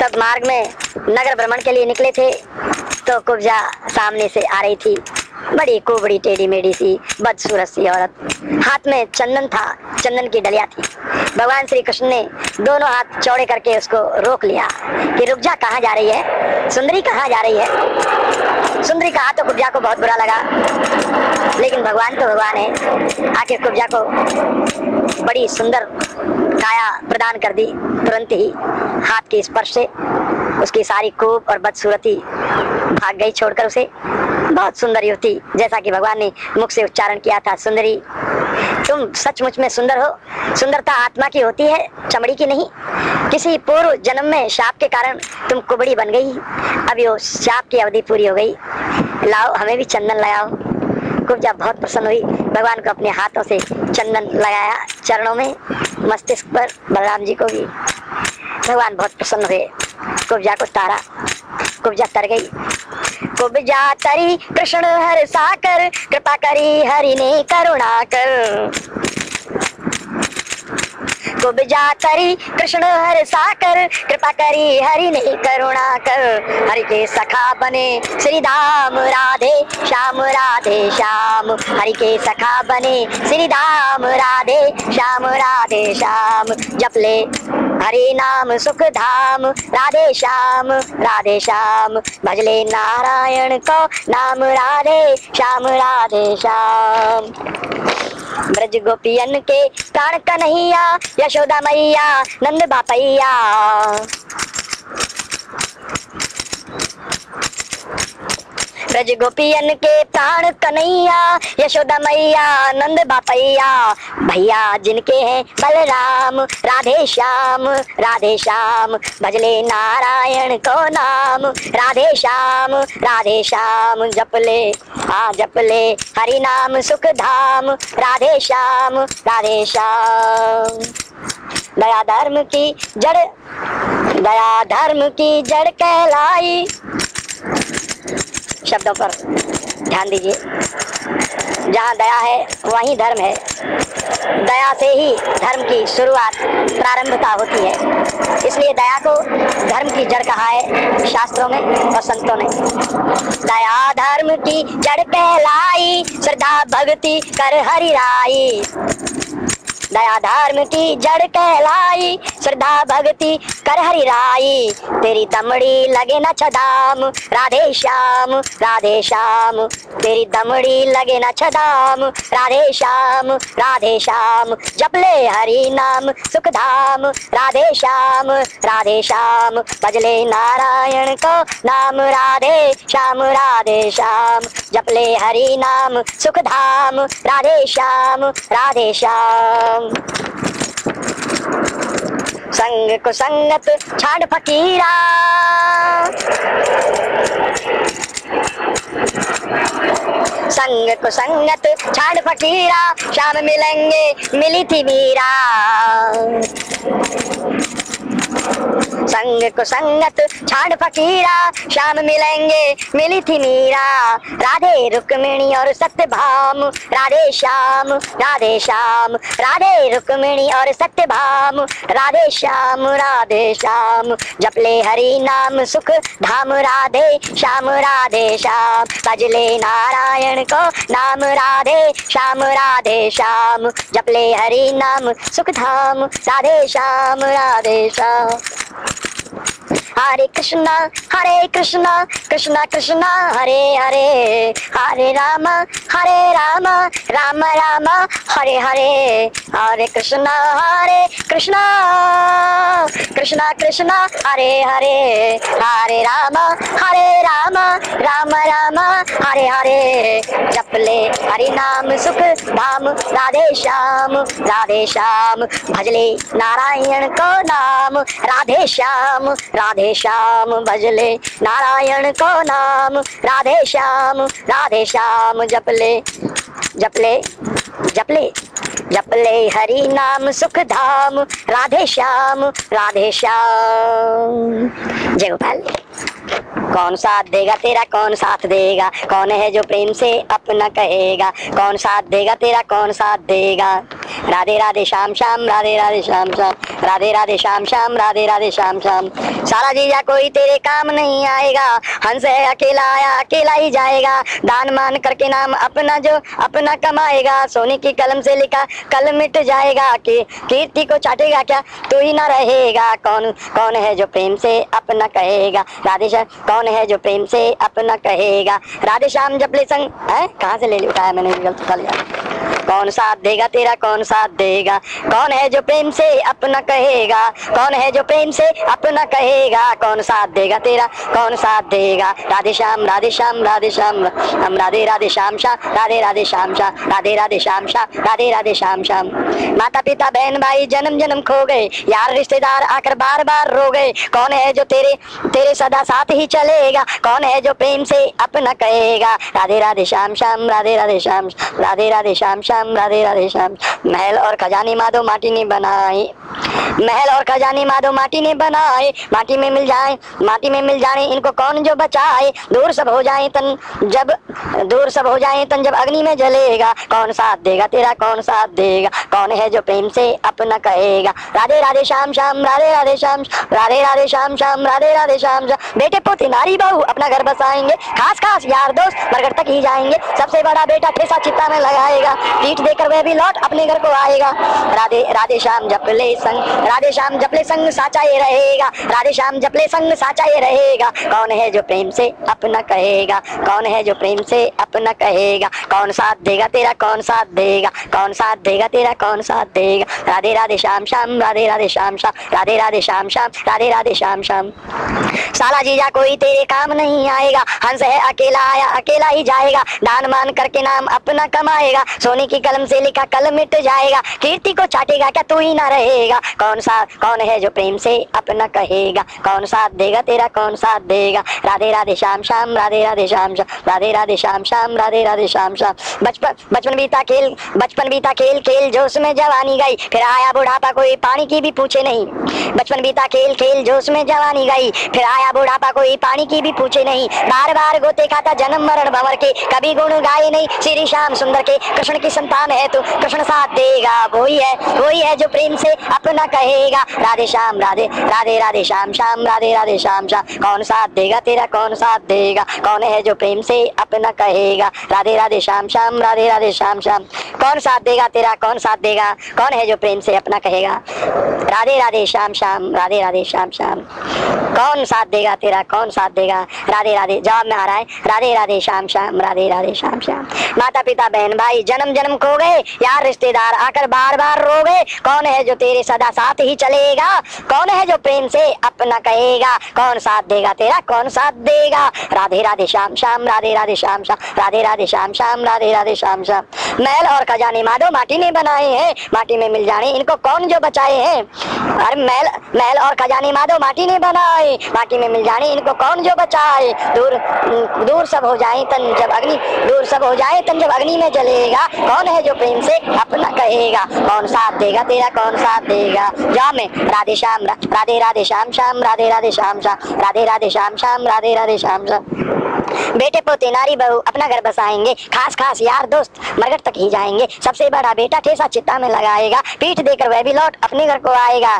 तब मार्ग में नगर भ्रमण के लिए निकले थे तो कुब्जा सामने से आ रही थी। बड़ी कुबड़ी, टेढ़ी मेढ़ी सी, बदसूरत सी औरत। हाथ में चंदन था, चंदन की डलिया थी। भगवान श्री कृष्ण ने दोनों हाथ चौड़े करके उसको रोक लिया कि रुक जा, कहाँ जा रही है? सुंदरी कहाँ जा रही है? सुंदरी कहा तो कुब्जा को बहुत बुरा लगा। लेकिन भगवान तो भगवान है। आखिर कुब्जा को बड़ी सुंदर काया प्रदान कर दी। तुरंत ही हाथ के स्पर्श से उसकी सारी कोप और बदसूरती भाग गई छोड़कर उसे। बहुत सुंदरी होती जैसा कि भगवान ने मुख से उच्चारण किया था, सुंदरी, तुम सचमुच में सुंदर हो। सुंदरता आत्मा की होती है, चमड़ी की नहीं। किसी पूर्व जन्म में शाप के कारण तुम कुबड़ी बन गई। अभी वो शाप की अवधि पूरी हो गई। लाओ, हमें भी चंदन लगाओ। कुब्जा बहुत प्रसन्न हुई। भगवान को अपने हाथों से चंदन लगाया। चरणों में मस्तिष्क पर बलराम जी को भी भगवान बहुत प्रसन्न हुए। कुब्जा को तारा कुब्जा तर गई। कुब्जा तरी कृष्ण हर साकर, कृपा करी हरि ने करुणा कर। कुब्जा तरी कृष्ण हर साकर, कृपा करी हरि ने करुणा कर। हरि के सखा बने श्री धाम राधे, श्याम राधे, श्याम। हरि के सखा बने श्री धाम राधे, श्याम राधे, श्याम। जप ले। हरि नाम, सुख धाम, राधे श्याम राधे श्याम, भजले नारायण को नाम राधे श्याम राधे श्याम। ब्रज गोपियन के प्राण कन्हैया, यशोदा मैया, नंद बापैया। ब्रज गोपियन के प्राण कन्हैया, यशोदा मैया नंद बापैया भैया जिनके हैं बलराम, राधे श्याम राधे श्याम, भजले नारायण को नाम। राधे श्याम राधे श्याम जपले हाँ जपले हरि नाम सुख धाम राधे श्याम राधे श्याम। दया धर्म की जड़, दया धर्म की जड़ कहलाई। शब्दों पर ध्यान दीजिए। जहाँ दया है, वहीं धर्म है। दया से ही धर्म की शुरुआत प्रारंभता होती है। इसलिए दया को धर्म की जड़ कहा है, शास्त्रों में और संतों ने दया धर्म की जड़ कहलाई, श्रद्धा, भक्ति कर हरि राई। दया धर्म की जड़ कहलाई। श्रद्धा भक्ति कर हरि राई। तेरी दमड़ी लगे न छदाम। राधे श्याम राधे श्याम। तेरी दमड़ी लगे न छदाम। राधे श्याम राधे श्याम। जपले हरि नाम सुख धाम राधे श्याम राधे श्याम। बजले नारायण को नाम। राधे श्याम राधे श्याम। जपले हरि नाम सुख धाम राधे श्याम राधे श्याम। संग को संगत छाड़ फकीरा। संग को संगत छाड़ फकीरा, शाम मिलेंगे, मिली थी मीरा। संग को संगत छाड़ फकीरा शाम मिलेंगे मिली थी मीरा। राधे रुक्मिणी और सत्य भाम राधे श्याम राधे श्याम। राधे रुक्मिणी और सत्य भाम राधे श्याम राधे श्याम। जपले हरि नाम सुख, धाम राधे, श्याम राधे श्याम। भजले नारायण को नाम राधे, श्याम राधे श्याम। जपले हरि नाम सुख, धाम, राधे श्याम राधे श्याम। Tchau. हरे कृष्णा हरे कृष्णा कृष्णा कृष्णा, हरे हरे हरे राम हरे राम राम राम, हरे हरे हरे कृष्णा हरे कृष्णा कृष्णा कृष्णा, हरे हरे हरे राम हरे राम राम राम, हरे हरे जपले हरि नाम सुख धाम, राधे श्याम राधे श्याम, भजले नारायण को नाम, राधे श्याम। राधे श्याम, भजले। नारायण को नाम, राधे श्याम राधे श्याम, जपले। जपले जपले जपले हरि नाम सुख धाम राधे श्याम राधे श्याम। जय गोपाल। कौन साथ देगा तेरा, कौन साथ देगा? कौन है जो प्रेम से अपना कहेगा? कौन साथ देगा तेरा, कौन साथ देगा? राधे राधे शाम श्याम, राधे राधे शाम शाम राधे राधे शाम श्याम, राधे राधे, श्याम श्याम। सारा जीजा कोई तेरे काम नहीं आएगा। हंस है, अकेला आया, अकेला ही जाएगा। दान मान करके नाम अपना जो, अपना कमाएगा। सोने की कलम से लिखा कल मिट जाएगा। कि, कीर्ति को चाटेगा क्या? तू ही ना रहेगा। कौन कौन है जो प्रेम से अपना कहेगा? राधे कौन है जो प्रेम से अपना कहेगा? राधे श्याम जपले संग है? कहाँ से ले लिया? उठाया मैंने, गलत लिया। कौन साथ देगा, तेरा कौन साथ देगा? कौन है जो प्रेम से अपना कहेगा? कौन है जो प्रेम से अपना कहेगा? कौन साथ देगा तेरा? कौन साथ देगा? राधे श्याम राधे श्याम राधे श्याम। हम राधे राधे श्याम श्याम। राधे राधे श्याम श्याम। राधे राधे श्याम श्याम। राधे राधे श्याम श्याम। माता पिता बहन भाई जन्म जन्म खो गए। यार, रिश्तेदार आकर बार बार रो गए। कौन है जो तेरे तेरे सदा साथ ही चलेगा? कौन है जो प्रेम से अपना कहेगा? राधे राधे श्याम श्याम। राधे राधे श्याम, राधे राधे श्याम श्याम। राधे राधे श्याम। महल और खजानी माधो माटी ने बनाई। महल और खजानी माधो माटी ने बनाए माटी में मिल जाए, माटी में मिल जाए, इनको कौन जो बचाए? दूर सब हो जाए तन, जब दूर सब हो जाए तन, जब अग्नि में जलेगा, कौन साथ देगा तेरा, कौन साथ देगा? कौन है जो प्रेम से अपना कहेगा? राधे राधे श्याम श्याम, राधे राधे श्याम, राधे राधे श्याम श्याम, राधे राधे श्याम। श्याम बेटे पोते नारी बहू अपना घर बसाएँगे। खास खास यार दोस्त मरघट तक ही जाएँगे। सबसे बड़ा बेटा ठेसा चित्ता में लगाएगा। पीठ देकर वह भी लौट अपने घर को आएगा। राधे राधे श्याम जपले संग, राधे श्याम जपले संग साचा ये रहेगा। राधे श्याम जपले संग साचा ये रहेगा। कौन है जो प्रेम से अपना कहेगा? कौन है जो प्रेम से अपना कहेगा? कौन साथ देगा तेरा, कौन साथ देगा? कौन साथ देगा तेरा, कौन साथ देगा? राधे राधे श्याम श्याम, राधे राधे श्याम श्याम, राधे राधे श्याम श्याम, राधे राधे श्याम श्याम। साला जीजा कोई तेरे काम नहीं आएगा। हंस है, अकेला आया, अकेला ही जाएगा। दान मान करके नाम अपना कमाएगा। सोने की कलम से लिखा कल मिट जाएगा, कीर्ति को चाटेगा, क्या तू ही ना रहेगा? कौन सा, कौन है जो प्रेम से अपना कहेगा? कौन साथ देगा तेरा, कौन साथ देगा? राधे राधे, श्याम श्याम, राधे राधे, श्याम श्याम, राधे राधे, श्याम श्याम, राधे राधे, श्याम श्याम। बचपन बचपन बीता खेल, बचपन बीता खेल खेल जोश में जवानी गई, फिर आया बुढ़ापा, कोई पानी की भी पूछे नहीं। बचपन बीता खेल खेल जोश में जवानी गई, फिर आया बुढ़ापा, कोई पानी की भी पूछे नहीं। बार बार गोते खाता जन्म मरण भंवर के, कभी गुण गाए नहीं, श्री श्याम सुंदर के, कृष्ण की संतान है तू, कृष्ण साथ देगा, वही है वही है जो प्रेम से अपना कहेगा। राधे श्याम, राधे राधे राधे श्याम श्याम, राधे राधे श्याम श्याम। कौन साथ देगा तेरा, कौन साथ देगा? कौन है जो प्रेम से अपना कहेगा? राधे राधे श्याम श्याम, राधे राधे श्याम श्याम। कौन साथ देगा तेरा, कौन साथ देगा? कौन है जो प्रेम से अपना कहेगा? राधे राधे श्याम श्याम, राधे राधे श्याम श्याम। कौन साथ देगा तेरा, कौन साथ देगा? राधे राधे, जवाब में आ रहा है। राधे राधे श्याम श्याम, राधे राधे श्याम श्याम। माता पिता बहन, भाई, जन्म जन्म खो गए? यार रिश्तेदार आकर बार बार रो गए कौन है जो तेरे सदा साथ ही चलेगा? कौन है जो प्रेम से अपना कहेगा? कौन साथ देगा तेरा? कौन साथ देगा? राधे राधे, श्याम श्याम, राधे राधे, श्याम श्याम, राधे राधे, श्याम श्याम, राधे राधे, श्याम श्याम। महल और खजाने माधो माटी ने बनाए हैं। माटी में मिल जाने इनको कौन जो बचाए हैं? अरे महल महल और खजाने माधो माटी ने बनाए। माटी में मिल जाने इनको कौन जो बचाए? दूर दूर सब हो जाए तन जब अग्नि, दूर सब हो जाए तन जब अग्नि में जलेगा। कौन है जो प्रेम से अपना कहेगा? कौन साथ देगा तेरा, कौन साथ देगा? जा में, राधे श्याम राधे राधे श्याम श्याम, राधे राधे श्याम श्याम, राधे राधे श्याम श्याम, राधे राधे श्याम श्याम। बेटे, पोते, नारी, बहू अपना घर बसाएँगे। खास खास यार, दोस्त मरघट तक ही जाएँगे। सबसे बड़ा बेटा ठेसा चित्ता में लगाएगा। पीठ देकर वह भी लौट अपने घर को आएगा।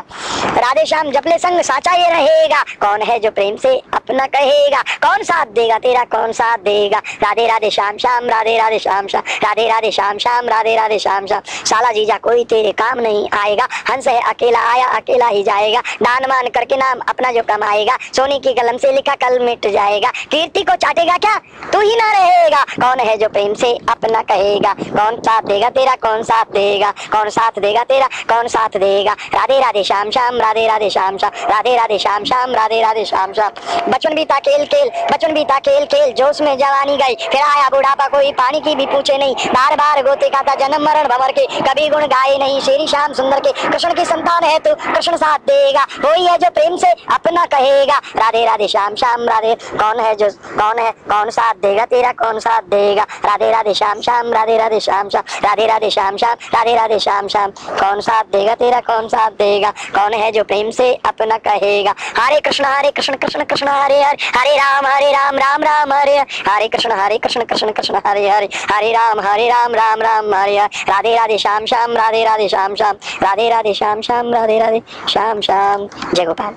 राधे श्याम जपले संग साचा ये रहेगा। कौन है जो प्रेम से अपना कहेगा? कौन साथ देगा तेरा, कौन साथ देगा? राधे राधे श्याम श्याम, राधे राधे श्याम श्याम, राधे राधे श्याम श्याम राधे राधे, श्याम श्याम। साला जीजा, कोई तेरे काम नहीं आएगा। हंस है, अकेला आया, अकेला ही जाएगा। दान मान करके नाम अपना जो कमाएगा। सोने की कलम से लिखा कल मिट जाएगा। कीर्ति को चाटेगा क्या? तू ही ना रहेगा। कौन है जो प्रेम से अपना कहेगा? कौन साथ देगा तेरा, कौन साथ देगा? कौन साथ देगा तेरा, कौन साथ देगा? राधे राधे, श्याम श्याम, राधे राधे, श्याम श्याम। राधे राधे, श्याम श्याम, राधे राधे, श्याम श्याम। बचपन बीता, खेल खेल। बचपन बीता, खेल खेल। जोश में जवानी गई। फिर आया बुढ़ापा, कोई पानी की भी पूछे नहीं। बार बार गोते खाता जन्म मरण भंवर के। कभी गुण गाए नहीं, श्री श्याम सुंदर के। कृष्ण की संतान है तू, कृष्ण साथ देगा। वही है जो प्रेम से अपना कहेगा। राधे राधे श्याम श्याम, राधे। कौन है जो, कौन है, कौन साथ देगा? तेरा कौन साथ देगा? राधे राधे श्याम श्याम, राधे राधे श्याम श्याम। राधे राधे श्याम श्याम, राधे राधे श्याम श्याम। कौन साथ देगा? तेरा कौन साथ देगा? कौन है जो प्रेम से अपना कहेगा? हरे कृष्ण हरे कृष्ण कृष्ण कृष्ण, हरे हरे। हरे राम हरे राम राम राम हरे। हरे कृष्ण हरे कृष्ण कृष्ण कृष्ण, हरे हरे। हरे राम हरे राम राम राम। हरे हरे राधे राधे श्याम श्याम राधे राधे श्याम श्याम राधे राधे श्याम श्याम राधे राधे श्याम श्याम जय गोपाल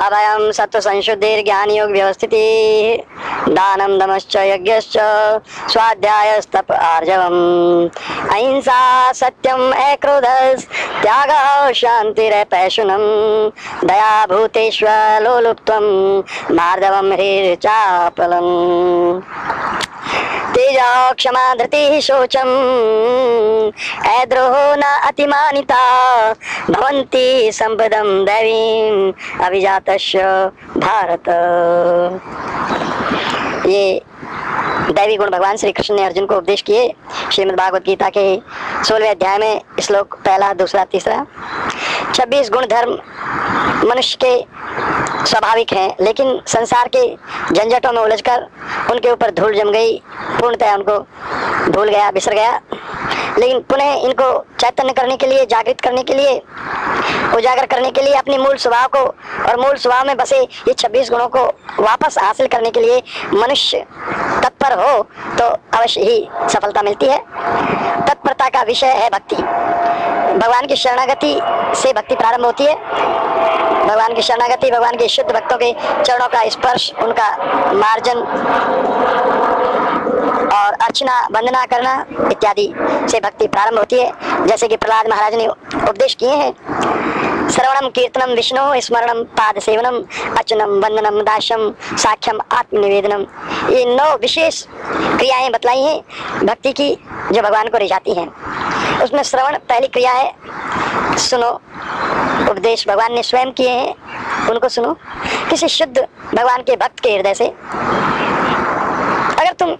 अभयम सत्व संशुद्धि ज्ञान योग व्यवस्थिति दानम दमश्च यज्ञश्च स्वाध्यायस्तप आर्जवम अहिंसा सत्यम अक्रोध त्याग शांतिरपैशुनम दया भूतेष्वलोलुप्त्वं मार्दवम ह्रीर्चापलम् तेजा क्षमा धृतिः शोचम्। ऐद्रोहो न अतिमानिता। भवन्ति सम्पदं दैवीम्। अभिजातस्य भारत। ये दैवी गुण भगवान श्री कृष्ण ने अर्जुन को उपदेश किए श्रीमद भागवत गीता के सोलहवें अध्याय में श्लोक पहला, दूसरा, तीसरा। छब्बीस गुण धर्म मनुष्य के स्वाभाविक हैं, लेकिन संसार के झंझटों में उलझकर उनके ऊपर धूल जम गई पूर्णतः उनको भूल गया, बिसर गया। लेकिन पुनः इनको चैतन्य करने के लिए, जागृत करने के लिए, उजागर करने के लिए अपने मूल स्वभाव को और मूल स्वभाव में बसे ये 26 गुणों को वापस हासिल करने के लिए मनुष्य तत्पर हो तो अवश्य ही सफलता मिलती है। तत्परता का विषय है भक्ति। भगवान की शरणागति से भक्ति प्रारंभ होती है। भगवान की शरणागति, भगवान के शुद्ध भक्तों के चरणों का स्पर्श, उनका मार्जन और अर्चना, वंदना करना इत्यादि से भक्ति प्रारंभ होती है। जैसे कि प्रहलाद महाराज ने उपदेश किए हैं श्रवणम कीर्तनम विष्णु स्मरणम पाद सेवनम अचनम वंदनम दाशम साख्यम आत्मनिवेदनम ये नौ विशेष क्रियाएँ बतलाई हैं, भक्ति की जो भगवान को रिझाती हैं। उसमें श्रवण पहली क्रिया है, सुनो, उपदेश भगवान ने स्वयं किए हैं, उनको सुनो। किसी शुद्ध भगवान के भक्त के हृदय से तुम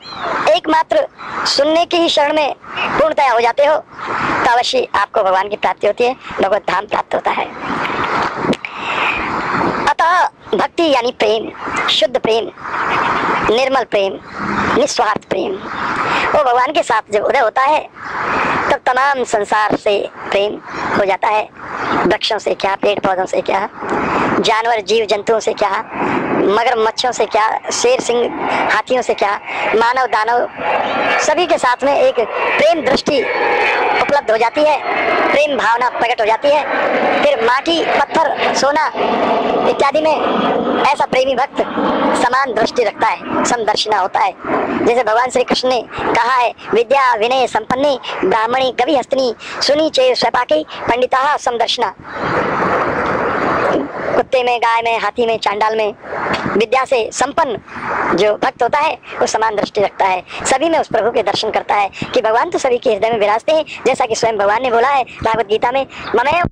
एकमात्र सुनने की ही शरण में पूर्णतया हो जाते हो। तो अवश्य आपको भगवान की प्राप्ति होती है, भगवत धाम प्राप्त होता है। अतः भक्ति यानी प्रेम, शुद्ध प्रेम, निर्मल प्रेम, निस्वार्थ प्रेम, वो भगवान के साथ जब उदय होता है, तब तमाम संसार से प्रेम हो जाता है। वृक्षों से क्या पेड़ पौधों से क्या, जानवर जीव जंतुओं से क्या मगर मच्छों से क्या, शेर सिंह, हाथियों से क्या, मानव दानव, सभी के साथ में एक प्रेम दृष्टि उपलब्ध हो जाती है, प्रेम भावना प्रकट हो जाती है। फिर माटी, पत्थर, सोना इत्यादि में ऐसा प्रेमी भक्त समान दृष्टि रखता है समदर्शना होता है। जैसे भगवान श्री कृष्ण ने कहा है, विद्या, विनय, संपन्नी, ब्राह्मणी कवि हस्तनी सुनी चे स्वपाकी पंडिता समदर्शना कुत्ते में, गाय में, हाथी में, चांडाल में, विद्या से संपन्न जो भक्त होता है, वो समान दृष्टि रखता है। सभी में उस प्रभु के दर्शन करता है कि भगवान तो सभी के हृदय में विराजते हैं, जैसा कि स्वयं भगवान ने बोला है, भागवत गीता में ममय